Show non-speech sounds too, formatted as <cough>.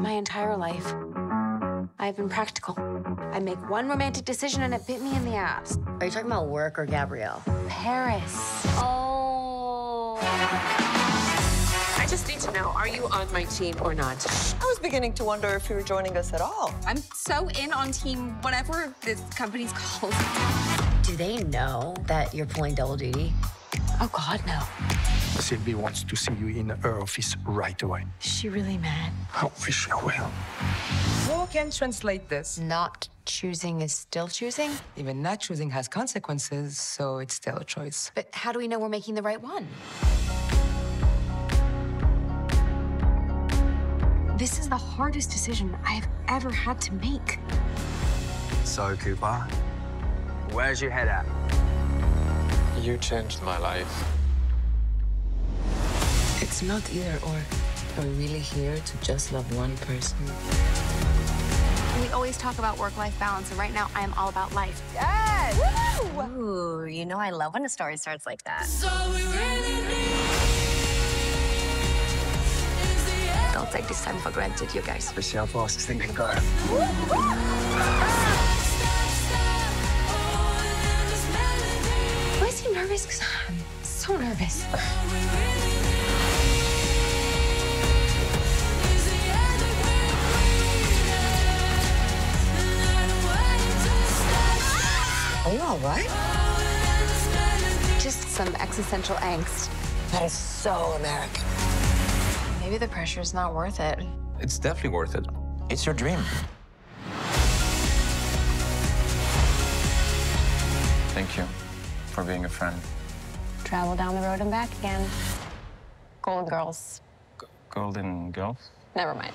My entire life, I've been practical. I make one romantic decision and it bit me in the ass. Are you talking about work or Gabriel? Paris. Oh. I just need to know, are you on my team or not? I was beginning to wonder if you were joining us at all. I'm so in on team whatever this company's <laughs> called. Do they know that you're pulling double duty? Oh, God, no. Sylvie wants to see you in her office right away. Is she really mad? I wish you well. Who can translate this? Not choosing is still choosing? Even not choosing has consequences, so it's still a choice. But how do we know we're making the right one? This is the hardest decision I've ever had to make. So, Cooper, where's your head at? You changed my life. It's not either or. Are we really here to just love one person? We always talk about work-life balance, and right now I am all about life. Yes. Ooh, you know I love when a story starts like that. Don't take this time for granted, you guys. Let's see how fast this thing can go. Why is he nervous? Because I'm so nervous. Are you all right? Just some existential angst. That is so American. Maybe the pressure is not worth it. It's definitely worth it. It's your dream. Thank you for being a friend. Travel down the road and back again. Golden Girls. Golden Girls? Never mind.